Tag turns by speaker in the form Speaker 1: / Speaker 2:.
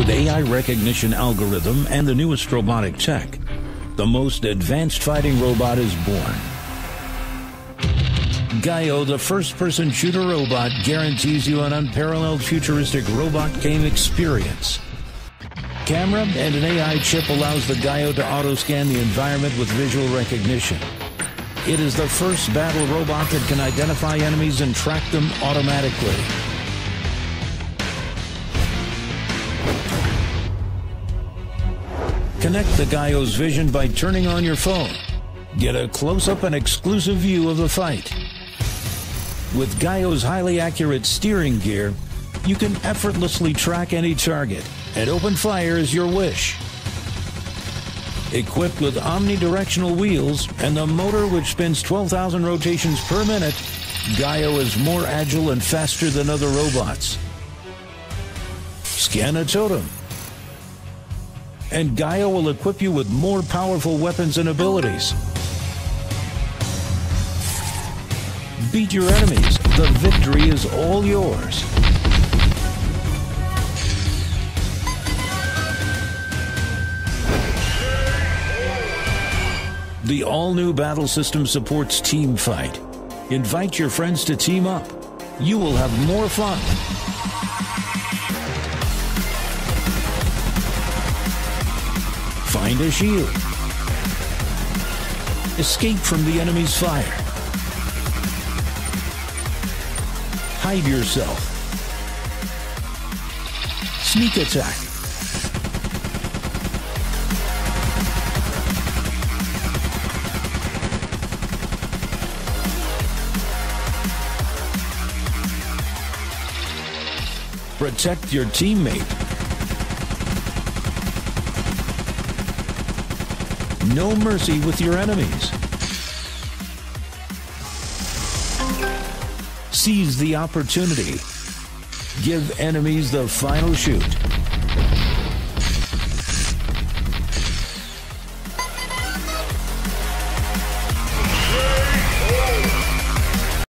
Speaker 1: With AI recognition algorithm and the newest robotic tech, the most advanced fighting robot is born. Geio, the first-person shooter robot, guarantees you an unparalleled futuristic robot game experience. Camera and an AI chip allows the Geio to auto-scan the environment with visual recognition. It is the first battle robot that can identify enemies and track them automatically. Connect the Geio's vision by turning on your phone. Get a close-up and exclusive view of the fight. With Geio's highly accurate steering gear, you can effortlessly track any target and open fire as your wish. Equipped with omnidirectional wheels and the motor which spins 12,000 rotations per minute, Geio is more agile and faster than other robots. Scan a totem and Geio will equip you with more powerful weapons and abilities. Beat your enemies. The victory is all yours. The all-new battle system supports team fight. Invite your friends to team up. You will have more fun. Find a shield. Escape from the enemy's fire. Hide yourself. Sneak attack. Protect your teammate. No mercy with your enemies. Seize the opportunity. Give enemies the final shoot.